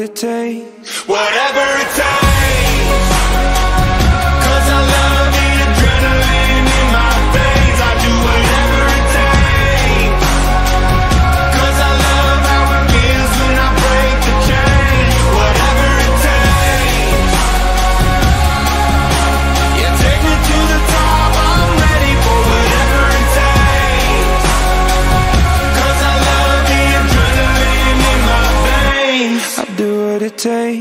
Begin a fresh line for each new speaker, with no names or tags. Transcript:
it
Whatever it takes Cause